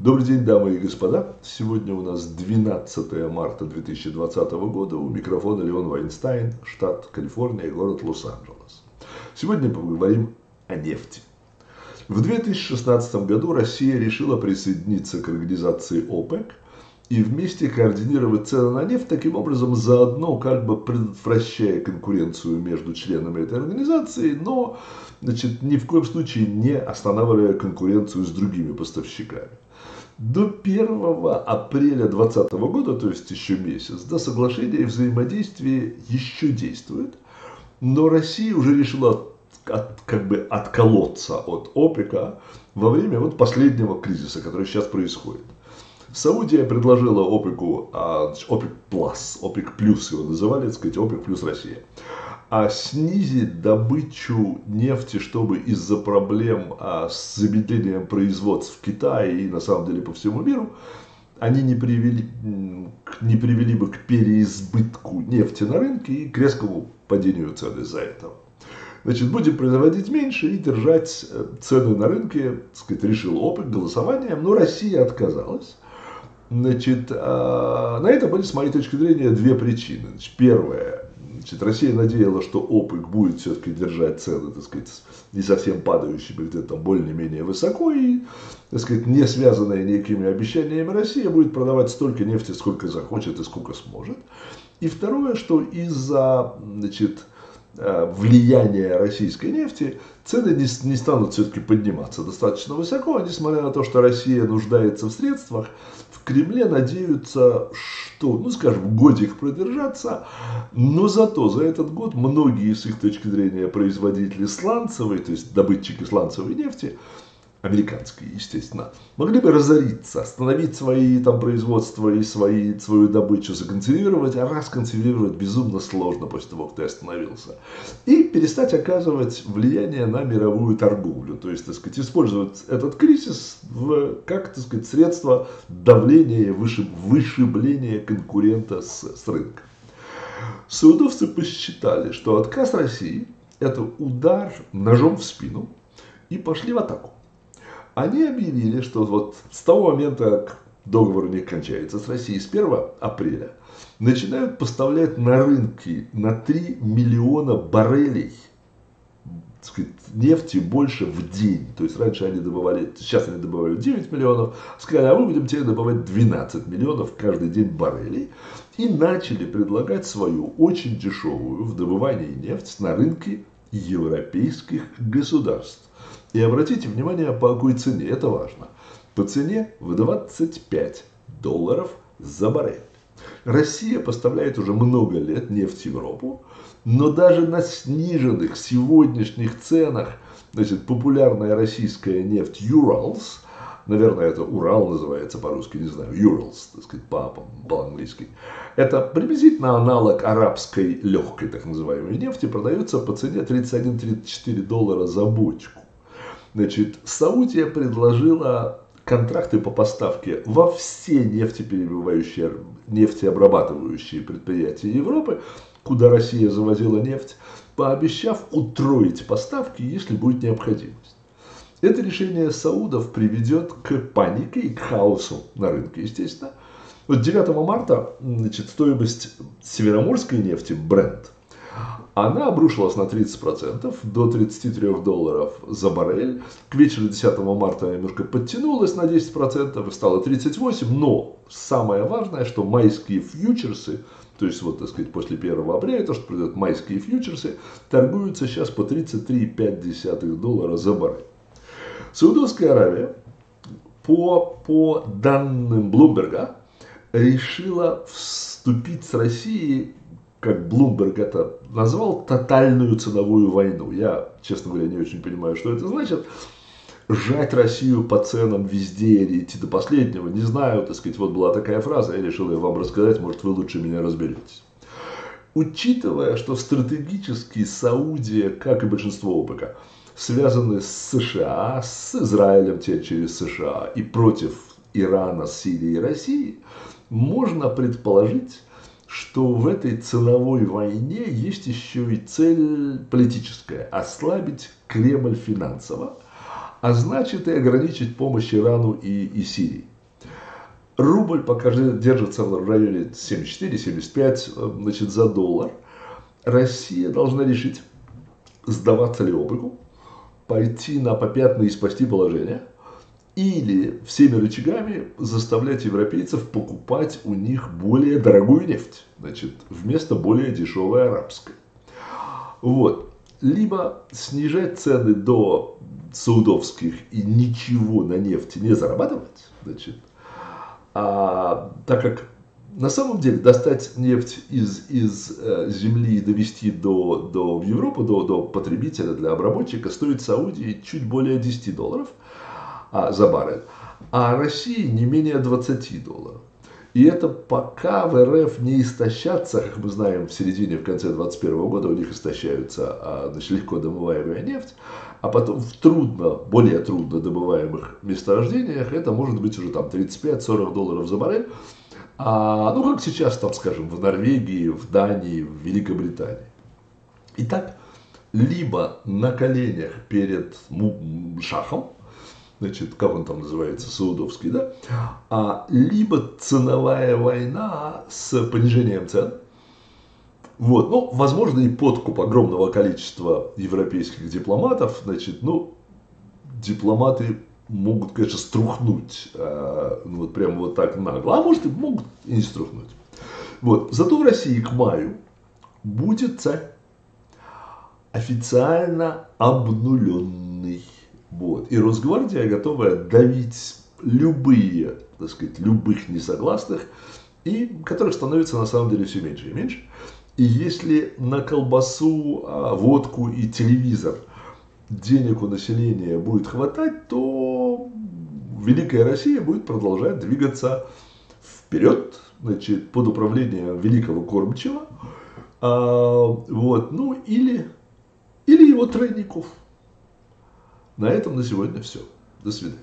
Добрый день, дамы и господа. Сегодня у нас 12 марта 2020 года. У микрофона Леон Вайнстайн, штат Калифорния, город Лос-Анджелес. Сегодня поговорим о нефти. В 2016 году Россия решила присоединиться к организации ОПЕК и вместе координировать цены на нефть, таким образом заодно как бы предотвращая конкуренцию между членами этой организации, но значит, ни в коем случае не останавливая конкуренцию с другими поставщиками. До 1 апреля 2020 года, то есть еще месяц, до соглашения взаимодействия еще действует, но Россия уже решила от, как бы отколоться от ОПЕКа во время вот последнего кризиса, который сейчас происходит. Саудия предложила ОПЕКу, а, ОПЕК плюс, ОПЕК плюс его называли, так сказать, ОПЕК плюс Россия, а снизить добычу нефти, чтобы из-за проблем а, с замедлением производств в Китае и на самом деле по всему миру, они не привели, не привели бы к переизбытку нефти на рынке и к резкому падению цены из-за этого. Значит, будем производить меньше и держать э, цены на рынке, так сказать, решил ОПЕК голосованием, но Россия отказалась. Значит, а, на это были, с моей точки зрения, две причины. Значит, первое, значит, Россия надеялась, что ОПЕК будет все-таки держать цены, так сказать, не совсем падающими, где-то там более-менее высоко, и, так сказать, не связанная никакими обещаниями Россия будет продавать столько нефти, сколько захочет и сколько сможет. И второе, что из-за, значит, влияние российской нефти, цены не, не станут все-таки подниматься достаточно высоко, несмотря на то, что Россия нуждается в средствах, в Кремле надеются, что, ну скажем, годик продержаться, но зато за этот год многие с их точки зрения производители сланцевой, то есть добытчики сланцевой нефти, американские, естественно, могли бы разориться, остановить свои там производства и свои, свою добычу, законсервировать, а расконсервировать безумно сложно после того, как ты остановился. И перестать оказывать влияние на мировую торговлю. То есть, так сказать, использовать этот кризис в, как, так сказать, средство давления и вышиб, вышибления конкурента с, с рынка. Саудовцы посчитали, что отказ России – это удар ножом в спину, и пошли в атаку они объявили, что вот с того момента, как договор у них кончается с Россией, с 1 апреля, начинают поставлять на рынки на 3 миллиона баррелей сказать, нефти больше в день. То есть раньше они добывали, сейчас они добывают 9 миллионов, сказали, а мы будем теперь добывать 12 миллионов каждый день баррелей. И начали предлагать свою очень дешевую в добывании нефть на рынке европейских государств. И обратите внимание, по какой цене, это важно. По цене в 25 долларов за баррель. Россия поставляет уже много лет нефть в Европу, но даже на сниженных сегодняшних ценах, значит, популярная российская нефть Urals, наверное, это Урал называется по-русски, не знаю, Urals, так сказать, по, по-английски, это приблизительно аналог арабской легкой, так называемой нефти, продается по цене 31-34 доллара за бочку. Значит, Саудия предложила контракты по поставке во все нефтеперебывающие, нефтеобрабатывающие предприятия Европы, куда Россия завозила нефть, пообещав утроить поставки, если будет необходимость. Это решение саудов приведет к панике и к хаосу на рынке, естественно. Вот 9 марта значит, стоимость североморской нефти Brent она обрушилась на 30% до 33 долларов за баррель. К вечеру 10 марта немножко подтянулась на 10% и стала 38%. Но самое важное, что майские фьючерсы, то есть вот, так сказать, после 1 апреля, то, что придет майские фьючерсы, торгуются сейчас по 33,5 доллара за баррель. Саудовская Аравия, по, по данным Блумберга, решила вступить с Россией как Блумберг это назвал, тотальную ценовую войну. Я, честно говоря, не очень понимаю, что это значит. Жать Россию по ценам везде или идти до последнего, не знаю, так сказать, вот была такая фраза, я решил ее вам рассказать, может вы лучше меня разберетесь. Учитывая, что стратегически Саудия, как и большинство ОПК, связаны с США, с Израилем через США и против Ирана, Сирии и России, можно предположить, что в этой ценовой войне есть еще и цель политическая – ослабить Кремль финансово, а значит и ограничить помощь Ирану и, и Сирии. Рубль пока держится в районе 74-75 э, значит, за доллар. Россия должна решить, сдаваться ли опыку, пойти на попятные и спасти положение, или всеми рычагами заставлять европейцев покупать у них более дорогую нефть, значит, вместо более дешевой арабской. Вот. Либо снижать цены до саудовских и ничего на нефти не зарабатывать, значит, а, так как на самом деле достать нефть из, из э, земли и довести до, до в Европу, до, до потребителя, для обработчика, стоит Саудии чуть более 10 долларов за баррель, а России не менее 20 долларов. И это пока в РФ не истощатся, как мы знаем, в середине, в конце 2021 года у них истощаются а, значит, легко добываемая нефть, а потом в трудно, более трудно добываемых месторождениях это может быть уже там 35-40 долларов за баррель, а, ну как сейчас там, скажем, в Норвегии, в Дании, в Великобритании. Итак, либо на коленях перед шахом, значит, как он там называется, Саудовский, да, а, либо ценовая война с понижением цен, вот, ну, возможно, и подкуп огромного количества европейских дипломатов, значит, ну, дипломаты могут, конечно, струхнуть, э, ну, вот прямо вот так нагло, а может и могут и не струхнуть. Вот, зато в России к маю будет царь официально обнуленный. Вот. И Росгвардия готова давить любые, так сказать, любых несогласных, и которых становится на самом деле все меньше и меньше. И если на колбасу, а, водку и телевизор денег у населения будет хватать, то Великая Россия будет продолжать двигаться вперед, значит, под управлением великого кормчего, а, вот, ну или, или его тройников. На этом на сегодня все. До свидания.